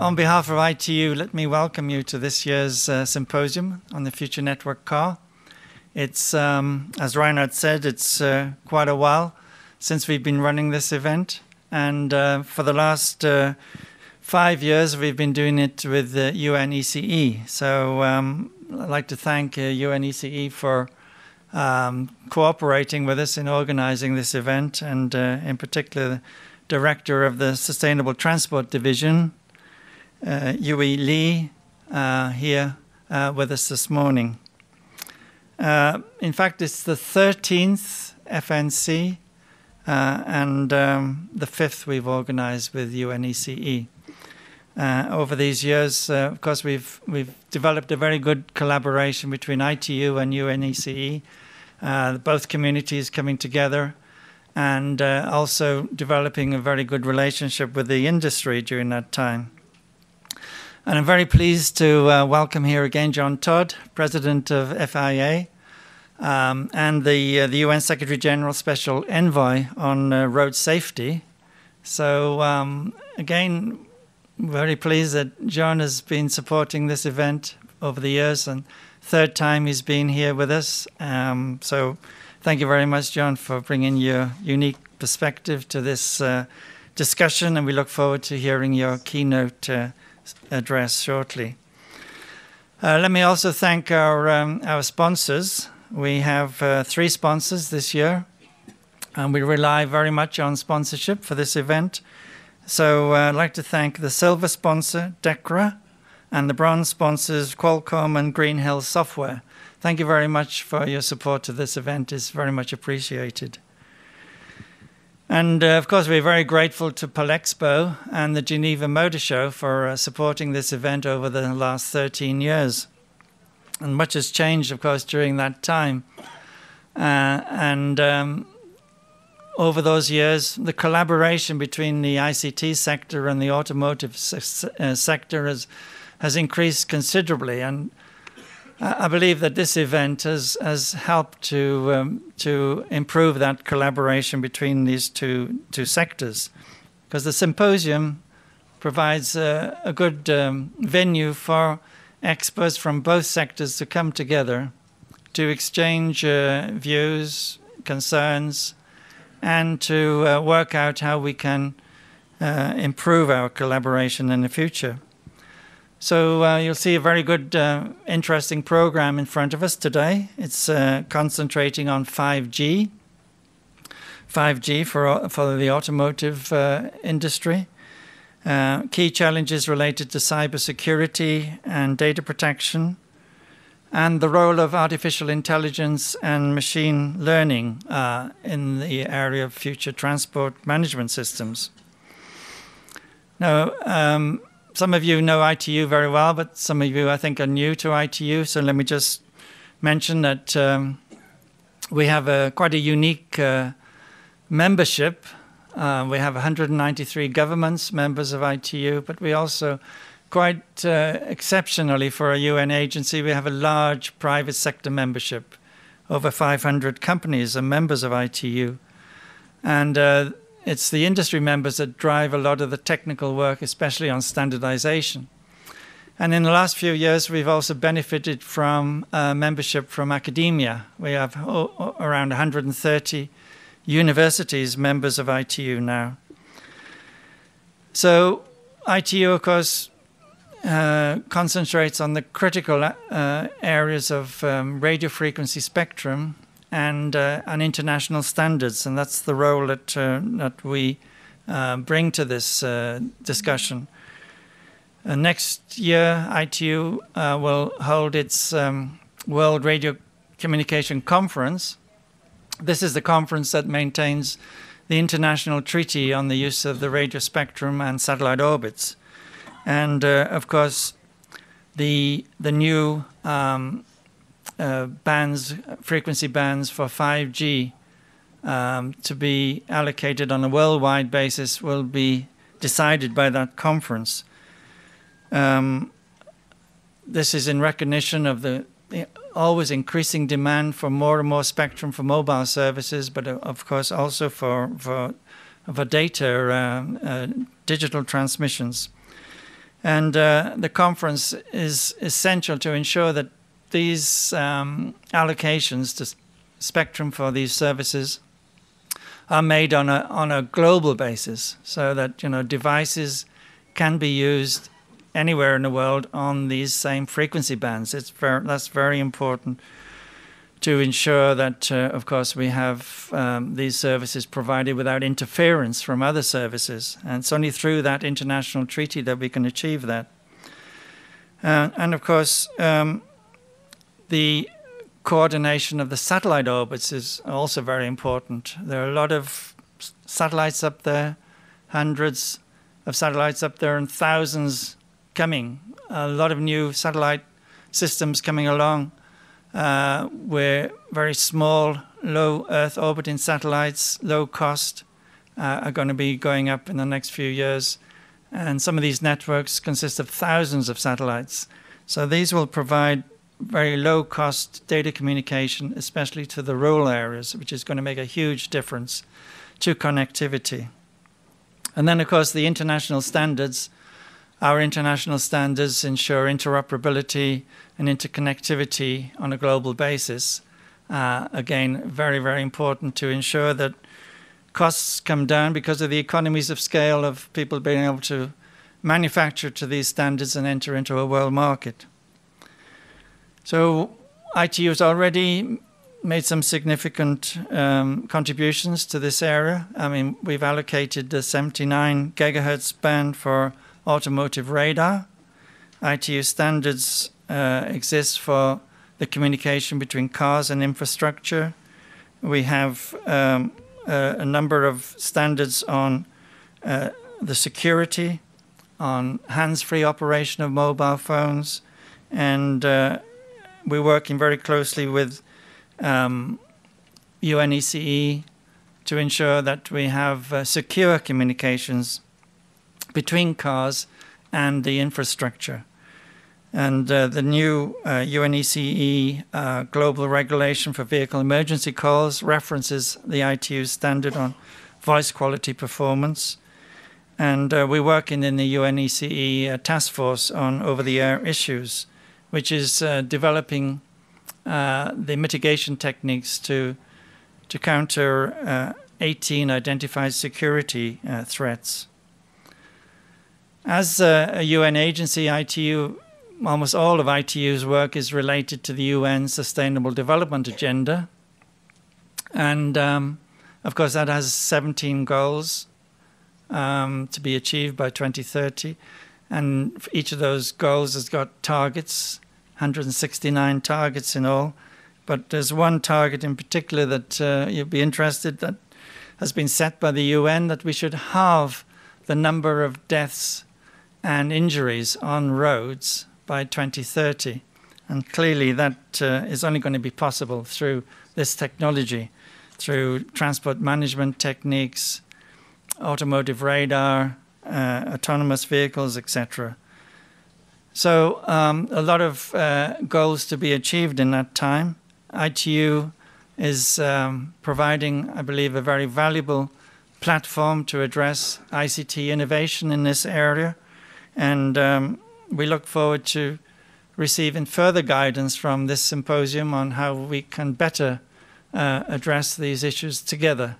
on behalf of ITU, let me welcome you to this year's uh, symposium on the Future Networked Car. It's, um, as Reinhard said, it's uh, quite a while since we've been running this event. And uh, for the last uh, five years, we've been doing it with the UNECE. So um, I'd like to thank UNECE for um, cooperating with us in organizing this event, and uh, in particular, the director of the Sustainable Transport Division, uh, Yuwei Li, uh, here uh, with us this morning. Uh, in fact, it's the 13th FNC uh, and um, the fifth we've organized with UNECE. Uh, over these years, of course, we've we've developed a very good collaboration between ITU and UNECE, both communities coming together, and uh, also developing a very good relationship with the industry during that time. And I'm very pleased to uh, welcome here again John Todt, President of FIA, um, and the uh, the UN Secretary General Special Envoy on uh, road safety. So um, again, very pleased that John has been supporting this event over the years, and third time he's been here with us. Um, so thank you very much, John, for bringing your unique perspective to this uh, discussion, and we look forward to hearing your keynote uh, address shortly. Uh, let me also thank our um, our sponsors. We have uh, three sponsors this year, and we rely very much on sponsorship for this event. So uh, I'd like to thank the silver sponsor, DEKRA, and the bronze sponsors, Qualcomm and Green Hills Software. Thank you very much for your support to this event. It's very much appreciated. And uh, of course, we're very grateful to Palexpo and the Geneva Motor Show for uh, supporting this event over the last 13 years. And much has changed, of course, during that time. Uh, and um, over those years, the collaboration between the ICT sector and the automotive se uh, sector has, has increased considerably. And I believe that this event has, has helped to, um, to improve that collaboration between these two, two sectors. Because the symposium provides a, a good um, venue for experts from both sectors to come together to exchange uh, views, concerns, and to uh, work out how we can uh, improve our collaboration in the future. So uh, you'll see a very good, uh, interesting program in front of us today. It's uh, concentrating on 5G, 5G for, for the automotive uh, industry, uh, key challenges related to cybersecurity and data protection, and the role of artificial intelligence and machine learning uh, in the area of future transport management systems. Now, um, some of you know ITU very well, but some of you, I think, are new to ITU. So let me just mention that um, we have a quite a unique uh, membership. Uh, we have 193 governments members of ITU, but we also, quite uh, exceptionally for a UN agency, we have a large private sector membership. Over 500 companies are members of ITU. And uh, it's the industry members that drive a lot of the technical work, especially on standardization. And in the last few years, we've also benefited from uh, membership from academia. We have oh, around 130 universities members of ITU now. So ITU, of course, uh, concentrates on the critical uh, areas of um, radio frequency spectrum and uh, and international standards, and that's the role that uh, that we uh, bring to this uh, discussion. Uh, next year, ITU uh, will hold its um, World Radio Communication Conference. This is the conference that maintains the international treaty on the use of the radio spectrum and satellite orbits, and of course, the the new um, uh, bands, frequency bands for 5G um, to be allocated on a worldwide basis will be decided by that conference. Um, this is in recognition of the, the, always increasing demand for more and more spectrum for mobile services, but uh, of course also for for, for data, uh, uh, digital transmissions. And uh, the conference is essential to ensure that these um, allocations to spectrum for these services are made on a on a global basis, so that you know devices can be used anywhere in the world on these same frequency bands. It's very, that's very important to ensure that, uh, of course, we have um, these services provided without interference from other services. And it's only through that international treaty that we can achieve that. Uh, and of course, um, the coordination of the satellite orbits is also very important. There are a lot of satellites up there, hundreds of satellites up there, and thousands coming. A lot of new satellite systems coming along uh, where very small, low Earth orbiting satellites, low cost, uh, are going to be going up in the next few years. And some of these networks consist of thousands of satellites. So these will provide very low cost data communication, especially to the rural areas, which is going to make a huge difference to connectivity. And then, of course, the international standards. Our international standards ensure interoperability and interconnectivity on a global basis. Uh, again, very, very important to ensure that costs come down because of the economies of scale of people being able to manufacture to these standards and enter into a world market. So ITU has already made some significant um, contributions to this area. I mean, we've allocated the 79 gigahertz band for automotive radar. ITU standards uh, exists for the communication between cars and infrastructure. We have um, a, a, number of standards on uh, the security, on hands-free operation of mobile phones, and uh, we're working very closely with um, UNECE to ensure that we have uh, secure communications between cars and the infrastructure. And uh, the new uh, UNECE uh, global regulation for vehicle emergency calls references the ITU standard on voice quality performance. And uh, we're working in the UNECE uh, task force on over the air issues, which is uh, developing the mitigation techniques to, to counter 18 identified security threats. As a UN agency, ITU almost all of ITU's work is related to the UN Sustainable Development Agenda. And um, of course, that has 17 goals um, to be achieved by 2030. And each of those goals has got targets, 169 targets in all. But there's one target in particular that uh, you'd be interested that has been set by the UN that we should halve the number of deaths and injuries on roads by 2030. And clearly, that uh, is only going to be possible through this technology, through transport management techniques, automotive radar, uh, autonomous vehicles, etc. So, um, a lot of uh, goals to be achieved in that time. ITU is um, providing, I believe, a very valuable platform to address ICT innovation in this area. And um, we look forward to receiving further guidance from this symposium on how we can better uh, address these issues together.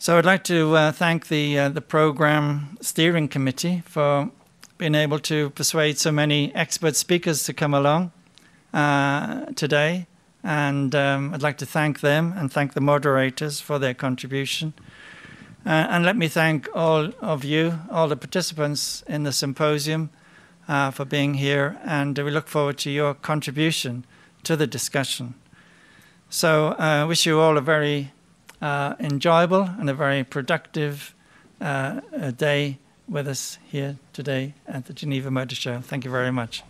So I'd like to uh, thank the uh, the program steering committee for being able to persuade so many expert speakers to come along uh, today, and um, I'd like to thank them and thank the moderators for their contribution. Uh, and let me thank all of you, all the participants in the symposium, uh, for being here, and we look forward to your contribution to the discussion. So I uh, wish you all a very uh, enjoyable and a very productive uh, day with us here today at the Geneva Motor Show. Thank you very much.